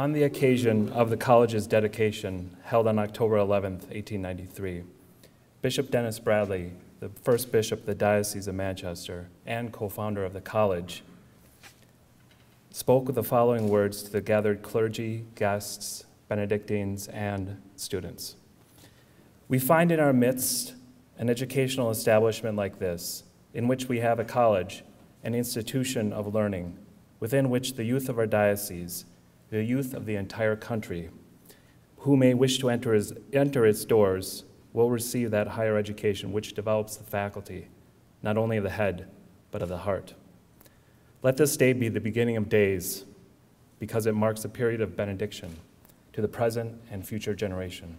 On the occasion of the college's dedication, held on October 11, 1893, Bishop Dennis Bradley, the first bishop of the Diocese of Manchester and co founder of the college, spoke with the following words to the gathered clergy, guests, Benedictines, and students. We find in our midst an educational establishment like this, in which we have a college, an institution of learning, within which the youth of our diocese, the youth of the entire country, who may wish to enter, his, enter its doors, will receive that higher education which develops the faculty, not only of the head, but of the heart. Let this day be the beginning of days, because it marks a period of benediction to the present and future generation.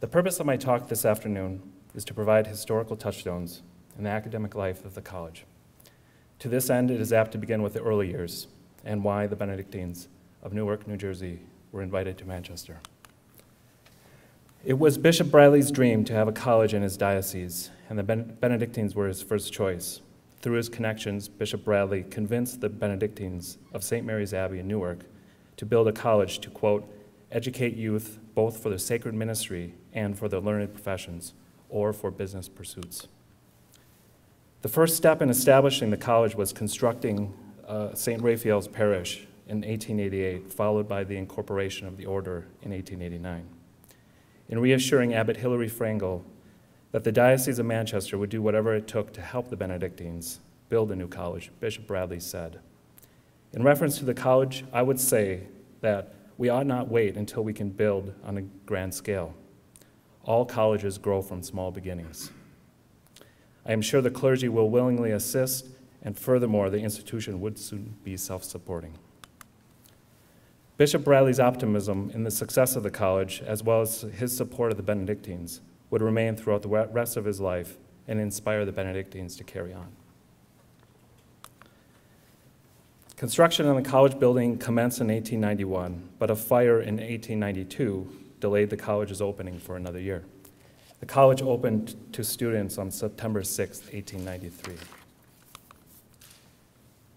The purpose of my talk this afternoon is to provide historical touchstones in the academic life of the college. To this end, it is apt to begin with the early years and why the Benedictines of Newark, New Jersey were invited to Manchester. It was Bishop Bradley's dream to have a college in his diocese, and the Benedictines were his first choice. Through his connections, Bishop Bradley convinced the Benedictines of St. Mary's Abbey in Newark to build a college to, quote, educate youth both for the sacred ministry and for the learned professions or for business pursuits. The first step in establishing the college was constructing uh, St. Raphael's Parish in 1888, followed by the incorporation of the order in 1889. In reassuring Abbot Hilary Pfraengle that the Diocese of Manchester would do whatever it took to help the Benedictines build a new college, Bishop Bradley said. In reference to the college, I would say that we ought not wait until we can build on a grand scale. All colleges grow from small beginnings. I am sure the clergy will willingly assist and furthermore, the institution would soon be self supporting. Bishop Bradley's optimism in the success of the college, as well as his support of the Benedictines, would remain throughout the rest of his life and inspire the Benedictines to carry on. Construction on the college building commenced in 1891, but a fire in 1892 delayed the college's opening for another year. The college opened to students on September 6, 1893.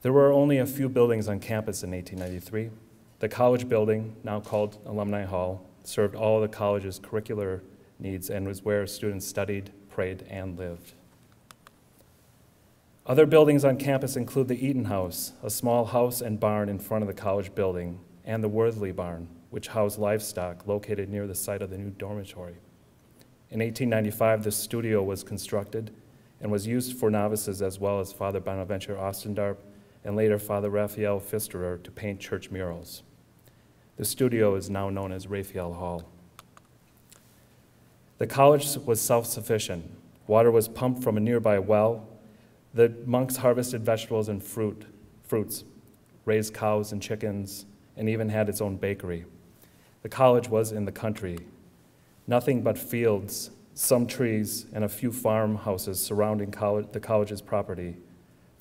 There were only a few buildings on campus in 1893. The college building, now called Alumni Hall, served all the college's curricular needs and was where students studied, prayed, and lived. Other buildings on campus include the Eaton House, a small house and barn in front of the college building, and the Worthley Barn, which housed livestock located near the site of the new dormitory. In 1895, the studio was constructed and was used for novices as well as Father Bonaventure Ostendarp and later Father Raphael Pfisterer to paint church murals. The studio is now known as Raphael Hall. The college was self sufficient. Water was pumped from a nearby well. The monks harvested vegetables and fruit, fruits, raised cows and chickens, and even had its own bakery. The college was in the country. Nothing but fields, some trees, and a few farmhouses surrounding college, the college's property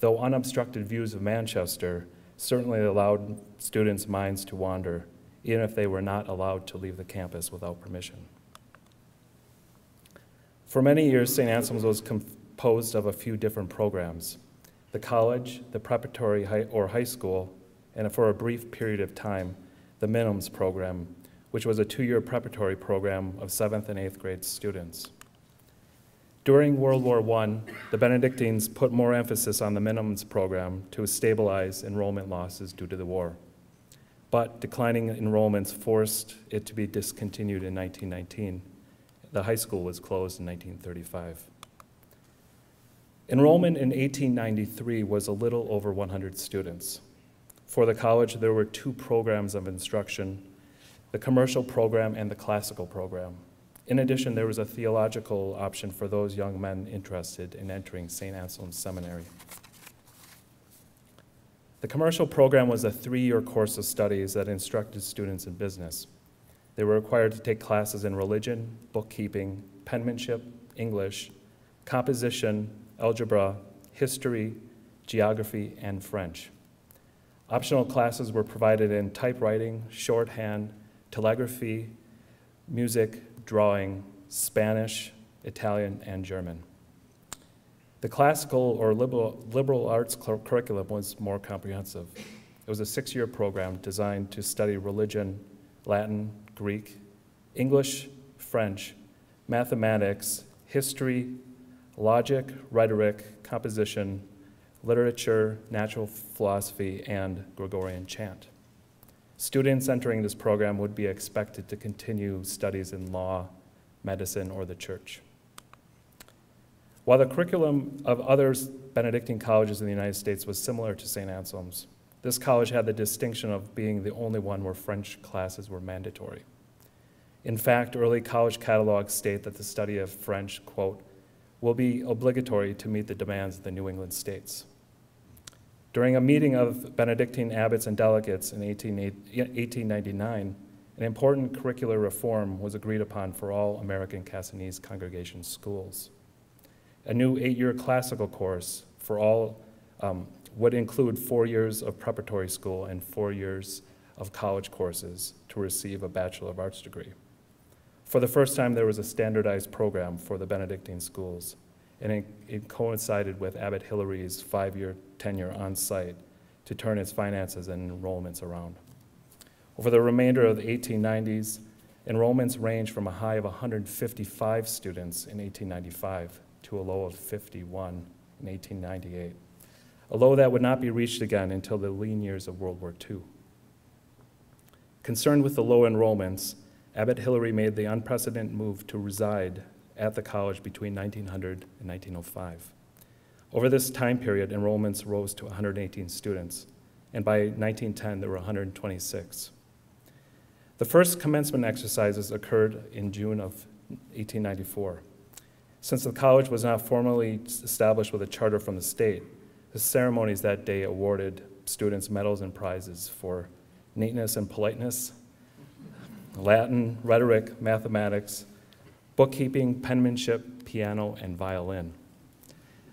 though unobstructed views of Manchester certainly allowed students' minds to wander, even if they were not allowed to leave the campus without permission. For many years, St. Anselm's was composed of a few different programs the college, the preparatory high, or high school, and for a brief period of time, the Minims program, which was a two year preparatory program of seventh and eighth grade students. During World War I, the Benedictines put more emphasis on the minims program to stabilize enrollment losses due to the war. But declining enrollments forced it to be discontinued in 1919. The high school was closed in 1935. Enrollment in 1893 was a little over 100 students. For the college, there were two programs of instruction the commercial program and the classical program. In addition, there was a theological option for those young men interested in entering St. Anselm's Seminary. The commercial program was a three year course of studies that instructed students in business. They were required to take classes in religion, bookkeeping, penmanship, English, composition, algebra, history, geography, and French. Optional classes were provided in typewriting, shorthand, telegraphy, music, drawing, Spanish, Italian, and German. The classical or liberal, liberal arts curriculum was more comprehensive. It was a six year program designed to study religion, Latin, Greek, English, French, mathematics, history, logic, rhetoric, composition, literature, natural philosophy, and Gregorian chant. Students entering this program would be expected to continue studies in law, medicine, or the church. While the curriculum of other Benedictine colleges in the United States was similar to St. Anselm's, this college had the distinction of being the only one where French classes were mandatory. In fact, early college catalogs state that the study of French, quote, will be obligatory to meet the demands of the New England states. During a meeting of Benedictine abbots and delegates in 1899, an important curricular reform was agreed upon for all American Cassinese congregation schools. A new eight year classical course for all um, would include four years of preparatory school and four years of college courses to receive a Bachelor of Arts degree. For the first time, there was a standardized program for the Benedictine schools, and it, it coincided with Abbot Hilary's five year tenure on site to turn its finances and enrollments around. Over the remainder of the 1890s, enrollments ranged from a high of 155 students in 1895 to a low of 51 in 1898 a low that would not be reached again until the lean years of World War II. Concerned with the low enrollments, Abbot Hilary made the unprecedented move to reside at the college between 1900 and 1905. Over this time period, enrollments rose to 118 students, and by 1910, there were 126. The first commencement exercises occurred in June of 1894. Since the college was not formally established with a charter from the state, the ceremonies that day awarded students medals and prizes for neatness and politeness, Latin, rhetoric, mathematics, bookkeeping, penmanship, piano, and violin.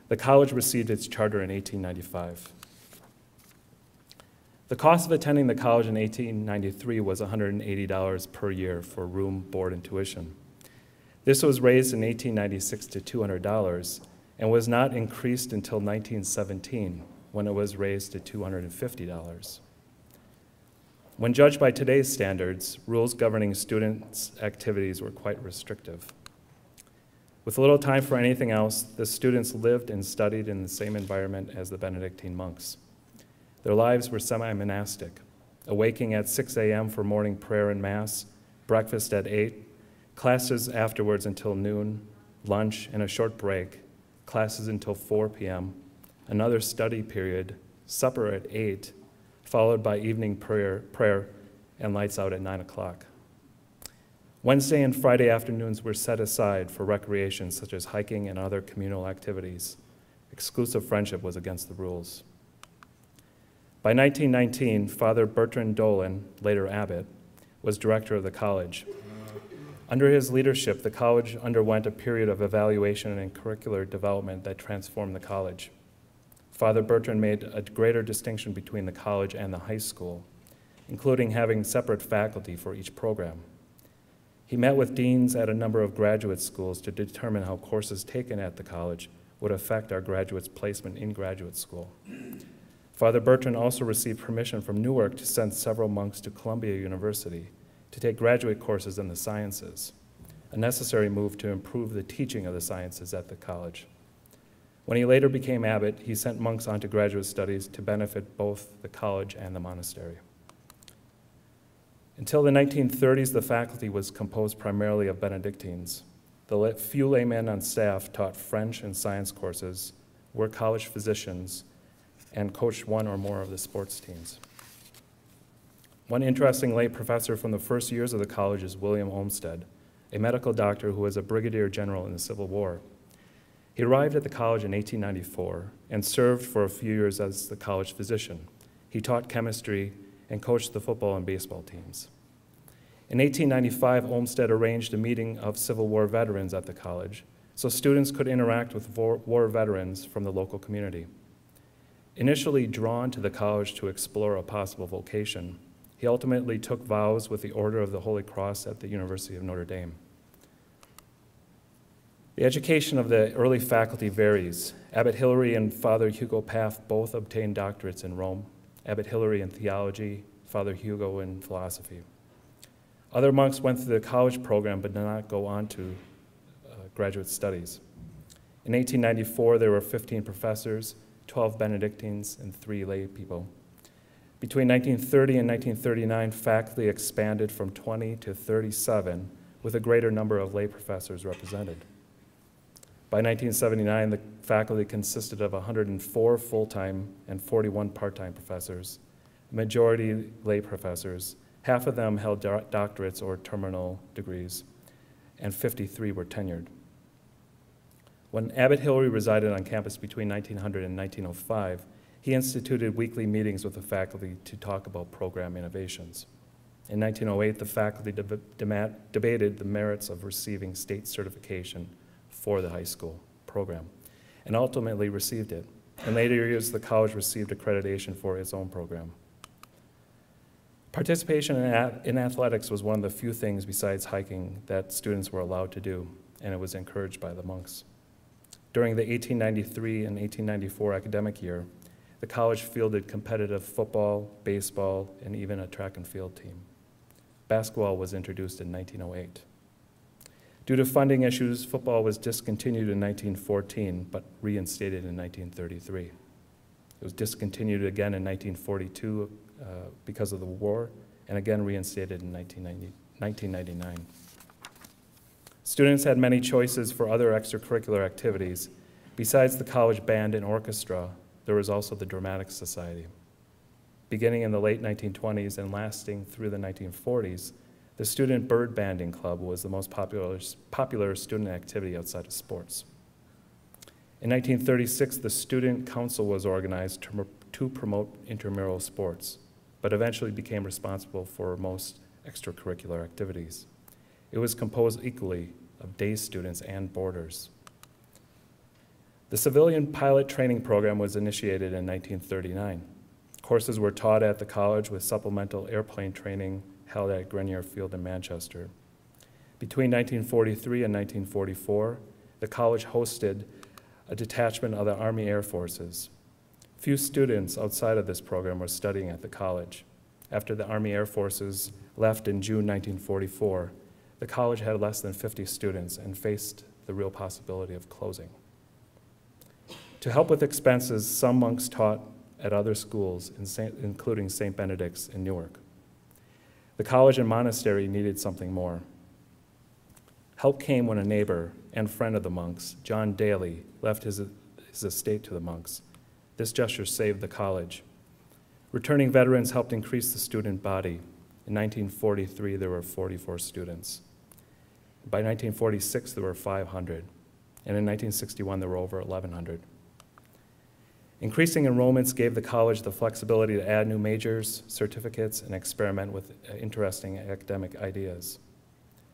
The college received its charter in 1895. The cost of attending the college in 1893 was $180 per year for room, board, and tuition. This was raised in 1896 to $200 and was not increased until 1917 when it was raised to $250. When judged by today's standards, rules governing students' activities were quite restrictive. With little time for anything else, the students lived and studied in the same environment as the Benedictine monks. Their lives were semi monastic, awaking at 6 a.m. for morning prayer and Mass, breakfast at 8, classes afterwards until noon, lunch, and a short break, classes until 4 p.m., another study period, supper at 8, followed by evening prayer, prayer and lights out at 9 o'clock. Wednesday and Friday afternoons were set aside for recreation such as hiking and other communal activities. Exclusive friendship was against the rules. By 1919, Father Bertrand Dolan, later abbot, was director of the college. Under his leadership, the college underwent a period of evaluation and curricular development that transformed the college. Father Bertrand made a greater distinction between the college and the high school, including having separate faculty for each program. He met with deans at a number of graduate schools to determine how courses taken at the college would affect our graduates' placement in graduate school. Father Bertrand also received permission from Newark to send several monks to Columbia University to take graduate courses in the sciences, a necessary move to improve the teaching of the sciences at the college. When he later became abbot, he sent monks on to graduate studies to benefit both the college and the monastery. Until the 1930s, the faculty was composed primarily of Benedictines. The few laymen on staff taught French and science courses, were college physicians, and coached one or more of the sports teams. One interesting lay professor from the first years of the college is William Olmsted, a medical doctor who was a brigadier general in the Civil War. He arrived at the college in 1894 and served for a few years as the college physician. He taught chemistry and coached the football and baseball teams. In 1895, Olmsted arranged a meeting of Civil War veterans at the college so students could interact with war veterans from the local community. Initially drawn to the college to explore a possible vocation, he ultimately took vows with the Order of the Holy Cross at the University of Notre Dame. The education of the early faculty varies. Abbot Hilary and Father Hugo Paff both obtained doctorates in Rome. Abbot Hilary in theology, Father Hugo in philosophy. Other monks went through the college program but did not go on to uh, graduate studies. In 1894, there were 15 professors, 12 Benedictines, and three lay people. Between 1930 and 1939, faculty expanded from 20 to 37, with a greater number of lay professors represented. By 1979, the faculty consisted of 104 full time and 41 part time professors, majority lay professors, Half of them held doctorates or terminal degrees, and 53 were tenured. When Abbot Hilary resided on campus between 1900 and 1905, he instituted weekly meetings with the faculty to talk about program innovations. In 1908, the faculty deb debated the merits of receiving state certification for the high school program and ultimately received it. In later years, the college received accreditation for its own program. Participation in, in athletics was one of the few things besides hiking that students were allowed to do, and it was encouraged by the monks. During the 1893 and 1894 academic year, the college fielded competitive football, baseball, and even a track and field team. Basketball was introduced in 1908. Due to funding issues, football was discontinued in 1914 but reinstated in 1933. It was discontinued again in 1942 uh, because of the war, and again reinstated in 1999. Students had many choices for other extracurricular activities. Besides the college band and orchestra, there was also the Dramatic Society. Beginning in the late 1920s and lasting through the 1940s, the Student Bird Banding Club was the most popular, popular student activity outside of sports. In 1936, the Student Council was organized to, to promote intramural sports but eventually became responsible for most extracurricular activities. It was composed equally of day students and boarders. The civilian pilot training program was initiated in 1939. Courses were taught at the college with supplemental airplane training held at Grenier Field in Manchester. Between 1943 and 1944, the college hosted a detachment of the Army Air Forces. Few students outside of this program were studying at the college. After the Army Air Forces left in June 1944, the college had less than 50 students and faced the real possibility of closing. To help with expenses, some monks taught at other schools, including St. Benedict's in Newark. The college and monastery needed something more. Help came when a neighbor and friend of the monks, John Daly, left his, his estate to the monks this gesture saved the college. Returning veterans helped increase the student body. In 1943, there were 44 students. By 1946, there were 500. And in 1961, there were over 1,100. Increasing enrollments gave the college the flexibility to add new majors, certificates, and experiment with uh, interesting academic ideas.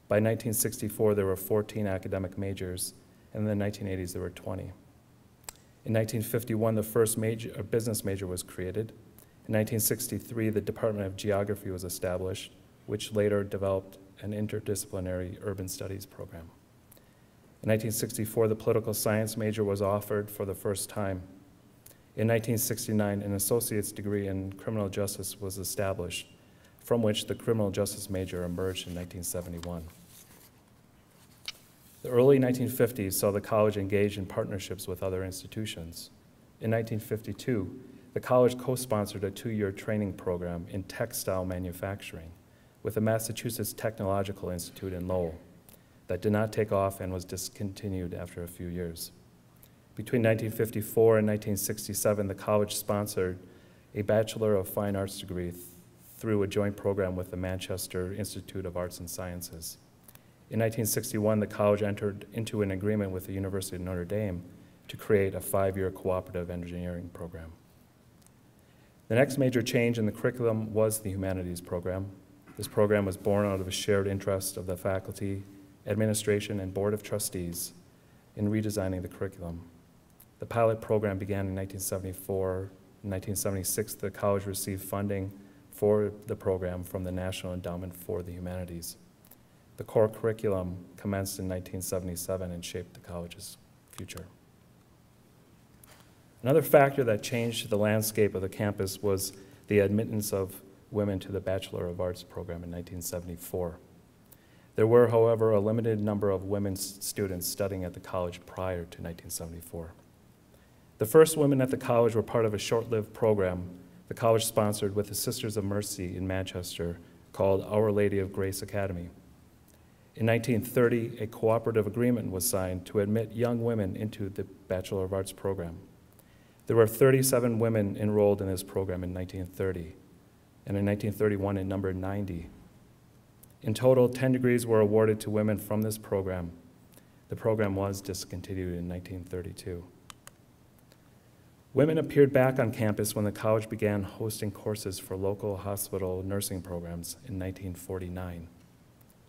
By 1964, there were 14 academic majors, and in the 1980s, there were 20. In 1951, the first major, uh, business major was created. In 1963, the Department of Geography was established, which later developed an interdisciplinary urban studies program. In 1964, the political science major was offered for the first time. In 1969, an associate's degree in criminal justice was established, from which the criminal justice major emerged in 1971. The early 1950s saw the college engage in partnerships with other institutions. In 1952, the college co sponsored a two year training program in textile manufacturing with the Massachusetts Technological Institute in Lowell that did not take off and was discontinued after a few years. Between 1954 and 1967, the college sponsored a Bachelor of Fine Arts degree th through a joint program with the Manchester Institute of Arts and Sciences. In 1961, the college entered into an agreement with the University of Notre Dame to create a five-year cooperative engineering program. The next major change in the curriculum was the humanities program. This program was born out of a shared interest of the faculty, administration, and board of trustees in redesigning the curriculum. The pilot program began in 1974. In 1976, the college received funding for the program from the National Endowment for the Humanities. The core curriculum commenced in 1977 and shaped the college's future. Another factor that changed the landscape of the campus was the admittance of women to the Bachelor of Arts program in 1974. There were, however, a limited number of women students studying at the college prior to 1974. The first women at the college were part of a short lived program the college sponsored with the Sisters of Mercy in Manchester called Our Lady of Grace Academy. In 1930, a cooperative agreement was signed to admit young women into the Bachelor of Arts program. There were 37 women enrolled in this program in 1930, and in 1931 it numbered 90. In total, 10 degrees were awarded to women from this program. The program was discontinued in 1932. Women appeared back on campus when the college began hosting courses for local hospital nursing programs in 1949.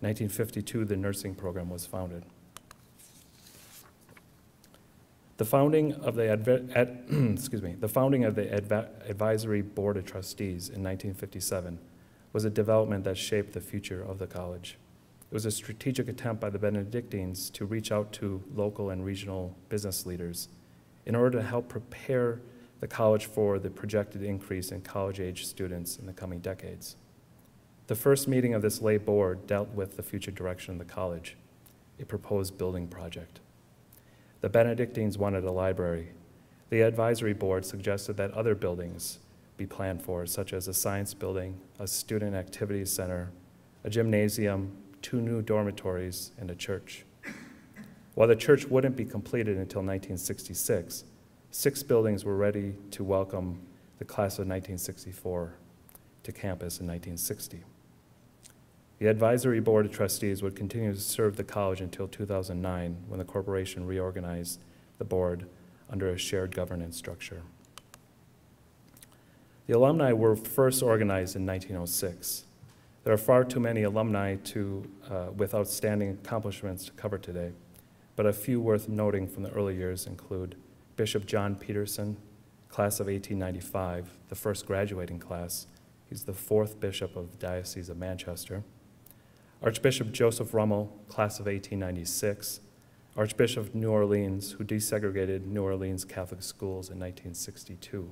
1952, the nursing program was founded. The founding of the, ad- excuse me, the founding of the Adv- Advisory Board of Trustees in 1957 was a development that shaped the future of the college. It was a strategic attempt by the Benedictines to reach out to local and regional business leaders in order to help prepare the college for the projected increase in college age students in the coming decades. The first meeting of this lay board dealt with the future direction of the college, a proposed building project. The Benedictines wanted a library. The advisory board suggested that other buildings be planned for, such as a science building, a student activities center, a gymnasium, two new dormitories, and a church. While the church wouldn't be completed until 1966, six buildings were ready to welcome the class of 1964 to campus in 1960. The advisory board of trustees would continue to serve the college until 2009 when the corporation reorganized the board under a shared governance structure. The alumni were first organized in 1906. There are far too many alumni to, uh, with outstanding accomplishments to cover today, but a few worth noting from the early years include Bishop John Peterson, class of 1895, the first graduating class. He's the fourth bishop of the Diocese of Manchester. Archbishop Joseph Rummel, class of 1896, Archbishop of New Orleans, who desegregated New Orleans Catholic schools in 1962.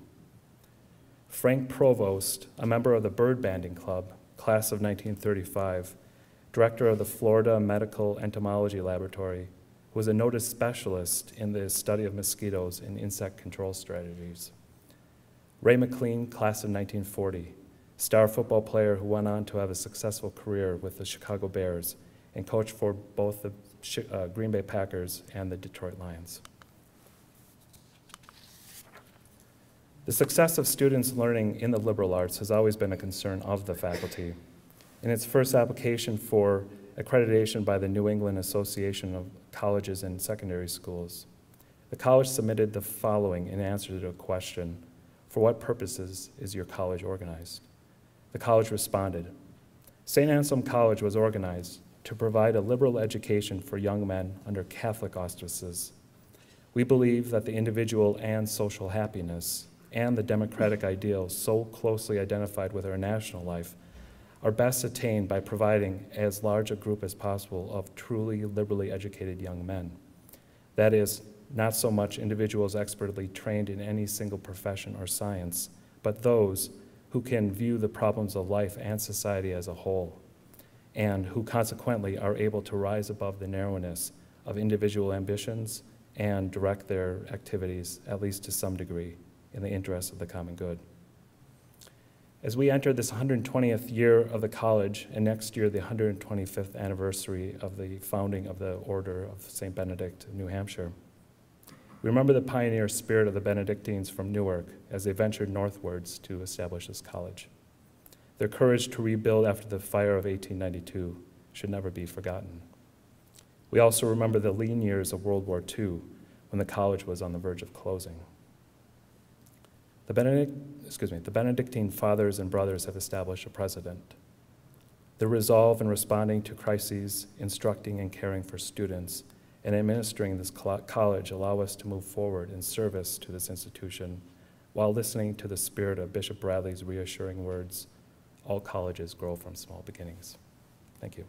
Frank Provost, a member of the Bird Banding Club, class of 1935, director of the Florida Medical Entomology Laboratory, was a noted specialist in the study of mosquitoes and insect control strategies. Ray McLean, class of 1940, star football player who went on to have a successful career with the Chicago Bears and coached for both the uh, Green Bay Packers and the Detroit Lions. The success of students learning in the liberal arts has always been a concern of the faculty. In its first application for accreditation by the New England Association of Colleges and Secondary Schools, the college submitted the following in answer to a question For what purposes is your college organized? The college responded St. Anselm College was organized to provide a liberal education for young men under Catholic auspices. We believe that the individual and social happiness and the democratic ideals so closely identified with our national life are best attained by providing as large a group as possible of truly liberally educated young men. That is, not so much individuals expertly trained in any single profession or science, but those who can view the problems of life and society as a whole, and who consequently are able to rise above the narrowness of individual ambitions and direct their activities, at least to some degree, in the interest of the common good. As we enter this 120th year of the college, and next year the 125th anniversary of the founding of the Order of St. Benedict New Hampshire, we remember the pioneer spirit of the Benedictines from Newark as they ventured northwards to establish this college. Their courage to rebuild after the fire of 1892 should never be forgotten. We also remember the lean years of World War II when the college was on the verge of closing. The, Benedict, excuse me, the Benedictine fathers and brothers have established a precedent. The resolve in responding to crises, instructing and caring for students, and administering this college allow us to move forward in service to this institution while listening to the spirit of Bishop Bradley's reassuring words all colleges grow from small beginnings. Thank you.